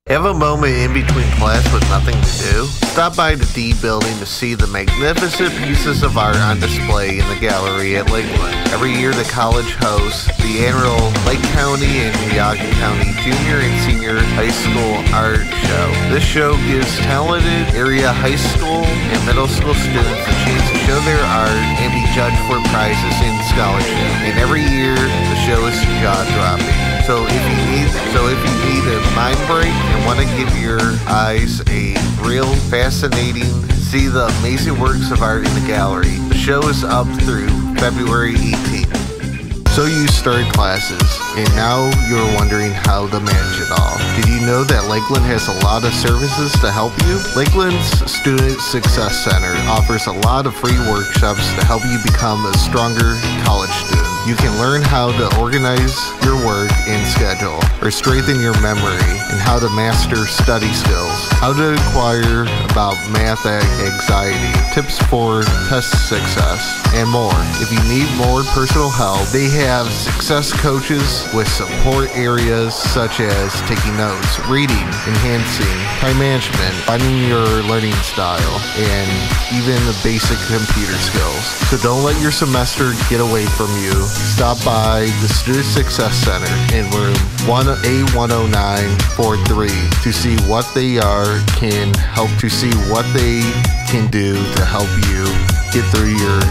S12: Have a moment in between class with nothing to do? Stop by the D building to see the magnificent pieces of art on display in the gallery at Lakeland. Every year the college hosts the annual Lake County and Geauga County Junior and Senior High School Art Show. This show gives talented area high school and middle school students a chance to show their art and be judged for prizes and scholarships. And every year the show is jaw-dropping. So if you need so if you need a mind break and want to give your eyes a real fascinating see the amazing works of art in the gallery. The show is up through February 18th. So you started classes, and now you're wondering how to manage it all. Did you know that Lakeland has a lot of services to help you? Lakeland's Student Success Center offers a lot of free workshops to help you become a stronger college student. You can learn how to organize your work and schedule, or strengthen your memory, and how to master study skills, how to acquire about math anxiety, tips for test success, and more. If you need more personal help, they have success coaches with support areas such as taking notes, reading, enhancing, time management, finding your learning style, and even the basic computer skills. So don't let your semester get away from you. Stop by the Student Success Center in room 1A10943 to see what they are, can help to see what they can do to help you get through your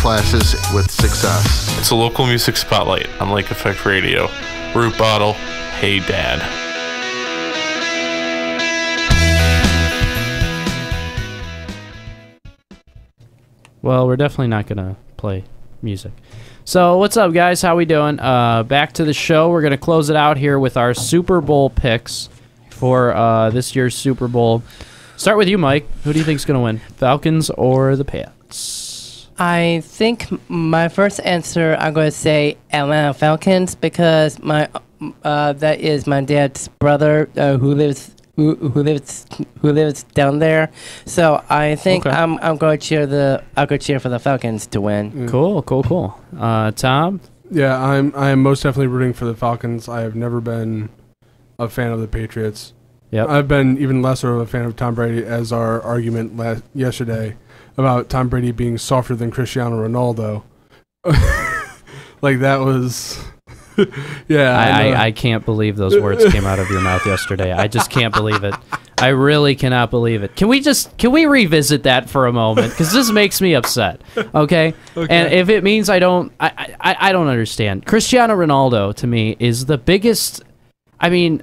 S12: classes with success.
S13: It's a local music spotlight on Lake Effect Radio. Root Bottle, Hey Dad.
S1: Well, we're definitely not gonna play music. So, what's up, guys? How we doing? Uh, back to the show. We're gonna close it out here with our Super Bowl picks for uh, this year's Super Bowl. Start with you, Mike. Who do you think's gonna win, Falcons or the Pats?
S11: I think my first answer, I'm to say Atlanta Falcons because my uh, that is my dad's brother uh, who lives who, who lives who lives down there. So I think
S1: Okay.
S11: I'm I'm going to cheer the I'll go cheer for the Falcons to win.
S1: Cool, cool, cool. Uh, Tom.
S2: Yeah, I'm I am most definitely rooting for the Falcons. I have never been a fan of the Patriots.
S1: Yep.
S2: I've been even lesser of a fan of Tom Brady as our argument la- yesterday about Tom Brady being softer than Cristiano Ronaldo. <laughs> like that was <laughs> yeah,
S1: I. I, I can't believe those words came out of your mouth yesterday. I just can't believe it. I really cannot believe it. Can we just can we revisit that for a moment? Because this makes me upset. Okay?
S2: Okay.
S1: and if it means I don't, I, I I don't understand. Cristiano Ronaldo to me is the biggest. I mean,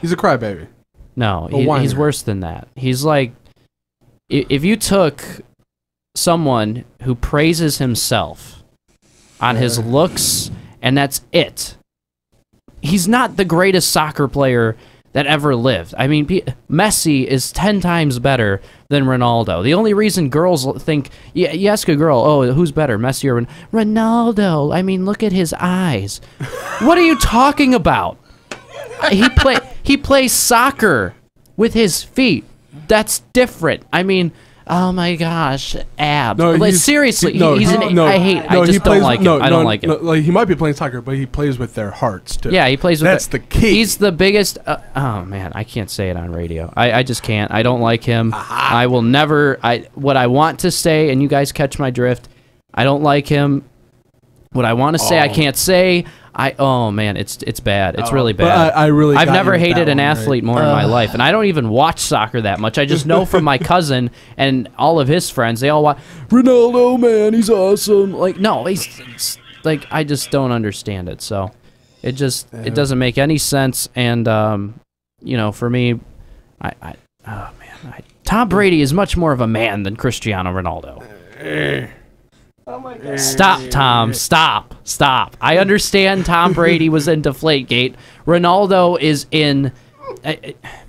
S2: He's a crybaby.
S1: no,
S2: A
S1: he, he's worse than that. He's like, if you took someone who praises himself on his looks and that's it, he's not the greatest soccer player that ever lived. I mean, P- Messi is 10 times better than Ronaldo. The only reason girls think, you, you ask a girl, oh, who's better, Messi or Ron- Ronaldo? I mean, look at his eyes. what are you talking about? he play he plays soccer with his feet. That's different. I mean, oh my gosh, abs. like,
S2: he's-
S1: seriously,
S2: he- no,
S1: he's an,
S2: no,
S1: I hate.
S2: no,
S1: I just
S2: plays-
S1: don't like
S2: no,
S1: him. I don't
S2: no,
S1: like him.
S2: no, like he might be playing soccer, but he plays with their hearts too.
S1: Yeah, he plays with.
S2: That's
S1: the,
S2: the key.
S1: He's the biggest. Uh, oh man, I can't say it on radio. I, I just can't. I don't like him. I will never. I what I want to say, and you guys catch my drift. I don't like him. What I want to say, I
S2: Oh.
S1: can't say. I oh man, it's it's bad. It's
S2: Oh,
S1: really
S2: but
S1: bad.
S2: I- I really
S1: I've never hated an
S2: one, right?
S1: athlete more in my life, and I don't even watch soccer that much. I just know from my <laughs> cousin and all of his friends. They all watch Ronaldo. Man, he's awesome. Like no, he's it's, like I just don't understand it. So it just
S2: Yeah.
S1: it doesn't make any sense. And um, you know, for me, I, I oh man, I, Tom Brady is much more of a man than Cristiano Ronaldo. Stop, Tom. Stop. Stop. I understand Tom Brady was in Deflategate. Ronaldo is in. uh,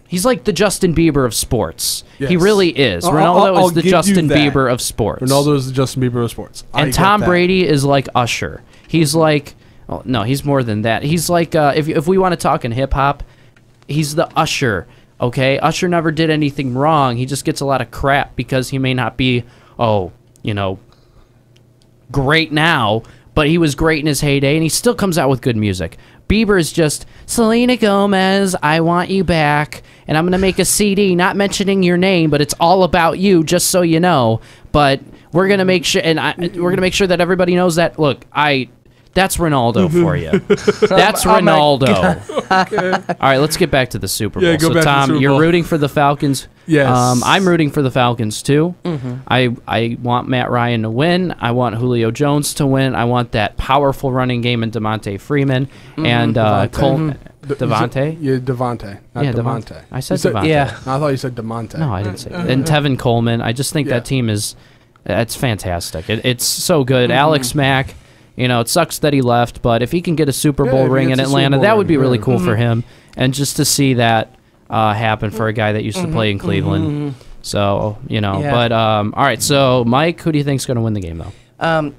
S1: he's like the Justin Bieber of sports. He really is.
S2: I'll-
S1: Ronaldo
S2: I'll- I'll
S1: is the Justin. Bieber of sports.
S2: Ronaldo is the Justin Bieber of sports. I
S1: and Tom. Brady is like Usher. He's like, oh, no, he's more than that. He's like, uh, if if we want to talk in hip hop, he's the Usher. Okay, Usher never did anything wrong. He just gets a lot of crap because he may not be, oh, you know, great now, but he was great in his heyday, and he still comes out with good music. Bieber is just Selena Gomez. I want you back, and I'm gonna make a CD, not mentioning your name, but it's all about you, just so you know. But we're gonna make sure, and I, we're gonna make sure that everybody knows that. Look, I. That's Ronaldo mm-hmm. for you. <laughs> That's
S11: Oh
S1: Ronaldo. <laughs> All right, let's get back to the Super Bowl.
S2: Yeah,
S1: so
S2: back to the
S1: Tom, you're rooting for the Falcons.
S2: Yes.
S1: Um, I'm rooting for the Falcons too.
S11: Mhm.
S1: I I want Matt Ryan to win. I want Julio Jones to win. I want that powerful running game in Demonte Freeman and uh,
S2: Devonta.
S1: Cole
S2: Mhm. D-
S1: Devonta.
S2: Yeah, Devonta. Not
S1: Yeah,
S2: Devonta.
S1: Devonta. I said
S2: You
S1: Devonta.
S11: Yeah.
S2: I thought you said Demonte.
S1: No, I didn't say. that. And Tevin Coleman. I just think
S2: Yeah.
S1: that team is it's fantastic. It, it's so good. Alex Mack. You know, it sucks that he left, but if he can get a Super
S2: Yeah,
S1: Bowl
S2: if
S1: ring in Atlanta, that would be
S2: ring,
S1: really cool for
S11: Mhm.
S1: him. And just to see that uh, happen for a guy that used to play in Cleveland. So you know,
S11: Yeah.
S1: but um, all right. So Mike, who do you think's going to win the game though?
S11: Um,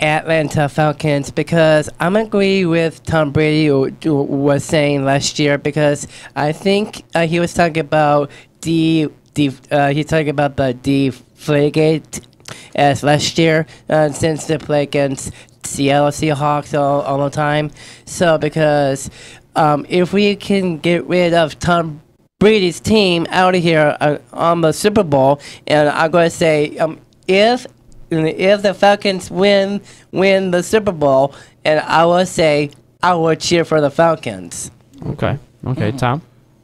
S11: Atlanta Falcons because I'm agree with Tom Brady who- who was saying last year because I think uh, he was talking about the the uh, he's talking about the deflagate as last year uh, since they play against Seattle Seahawks all, all the time. So because um, if we can get rid of Tom Brady's team out of here uh, on the Super Bowl, and I'm going to say um, if if the Falcons win win the Super Bowl, and I will say I will cheer for the Falcons.
S1: Okay. Okay, Tom.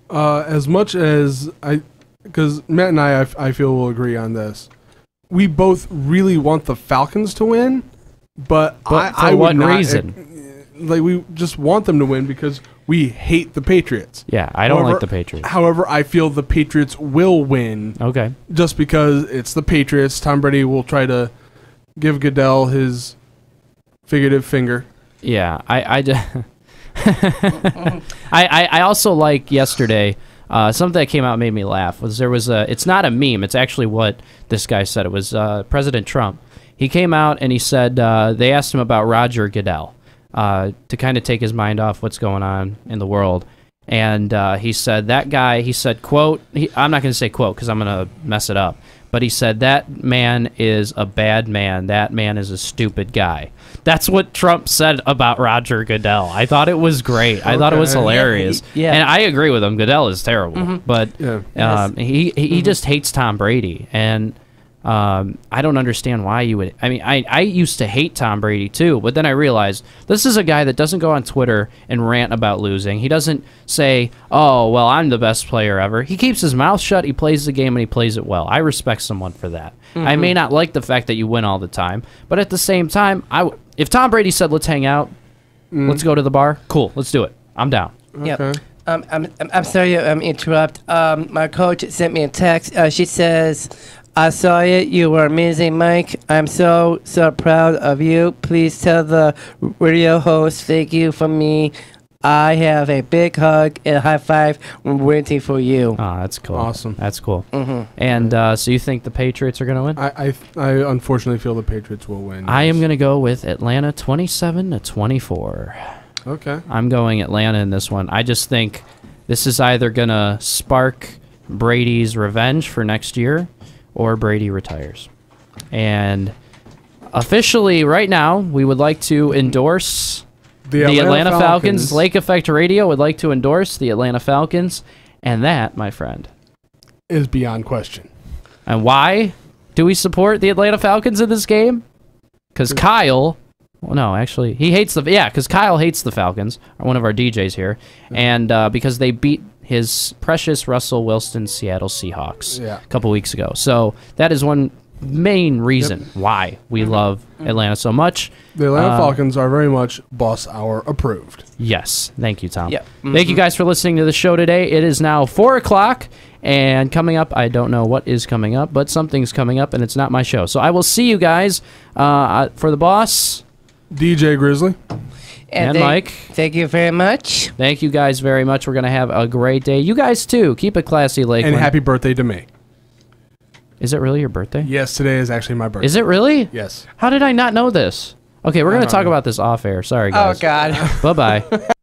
S2: Uh, as much as I, because Matt and I, I feel will agree on this. We both really want the Falcons to win, but,
S1: But
S2: I,
S1: for
S2: I would
S1: what
S2: not-
S1: reason?
S2: Like we just want them to win because we hate the Patriots.
S1: Yeah, I don't
S2: However-
S1: like the Patriots.
S2: However, I feel the Patriots will win.
S1: Okay.
S2: Just because it's the Patriots, Tom Brady will try to give Goodell his figurative finger.
S1: Yeah, I I, ju- <laughs> I, I I also like yesterday. Uh, something that came out made me laugh was there was a. It's not a meme. It's actually what this guy said. It was uh, President Trump. He came out and he said uh, they asked him about Roger Goodell uh, to kind of take his mind off what's going on in the world. And uh, he said that guy. He said, "quote." He, I'm not going to say quote because I'm going to mess it up. But he said that man is a bad man. That man is a stupid guy. That's what Trump said about Roger Goodell. I thought it was great. I thought it was hilarious.
S11: Yeah, yeah.
S1: And I agree with him. Goodell is terrible.
S11: Mhm.
S1: But
S2: Yeah.
S1: um, he he, he just hates Tom Brady. And Um, I don't understand why you would. I mean, I, I used to hate Tom Brady too, but then I realized this is a guy that doesn't go on Twitter and rant about losing. He doesn't say, "Oh, well, I'm the best player ever." He keeps his mouth shut. He plays the game and he plays it well. I respect someone for that. I
S11: Mhm.
S1: may not like the fact that you win all the time, but at the same time, I w- if Tom Brady said, "Let's hang out,
S2: Mm.
S1: let's go to the bar," cool, let's do it. I'm down.
S11: Yep. Um, I'm, I'm, I'm sorry to um, interrupt. Um, my coach sent me a text. Uh, she says, I saw it. You were amazing, Mike. I'm so, so proud of you. Please tell the radio host thank you from me. I have a big hug and a high five waiting for you.
S1: Ah, that's cool.
S2: Awesome.
S1: That's cool.
S11: Mhm.
S1: And uh, so you think the Patriots are going to win?
S2: I, I I unfortunately feel the Patriots will win.
S1: I am going to go with Atlanta 27 to 24.
S2: Okay.
S1: I'm going Atlanta in this one. I just think this is either going to spark Brady's revenge for next year or Brady retires. And officially, right now, we would like to endorse
S2: The
S1: the,
S2: Atlanta
S1: Atlanta, Falcons.
S2: Falcons.
S1: Lake Effect Radio would like to endorse the Atlanta Falcons. And that, my friend,
S2: is beyond question.
S1: and why do we support the Atlanta Falcons in this game? Because Kyle, well, no, actually, he hates the yeah. Because Kyle hates the Falcons, one of our DJs here, and uh, because they beat his precious Russell Wilson Seattle Seahawks
S2: Yeah.
S1: a couple weeks ago. So that is one main reason why we love Atlanta so much.
S2: The Atlanta
S1: Uh,
S2: Falcons are very much boss hour approved.
S1: Yes. Thank you, Tom.
S11: Yep.
S1: Thank you
S11: Mhm.
S1: guys for listening to the show today. It is now four o'clock, and coming up, I don't know what is coming up, but something's coming up, and it's not my show. So I will see you guys uh, for the boss
S2: DJ Grizzly.
S1: And,
S11: thank-
S1: Mike.
S11: Thank you very much.
S1: Thank you guys very much. We're gonna have a great day. You guys too. Keep it classy, Lakeland.
S2: And happy birthday to me.
S1: Is it really your birthday?
S2: Yes, today is actually my birthday.
S1: Is it really?
S2: Yes.
S1: How did I not know this? Okay, we're gonna talk
S2: know.
S1: about this off air. Sorry,
S11: oh,
S1: guys. Oh.
S11: God.
S1: bye bye. <laughs>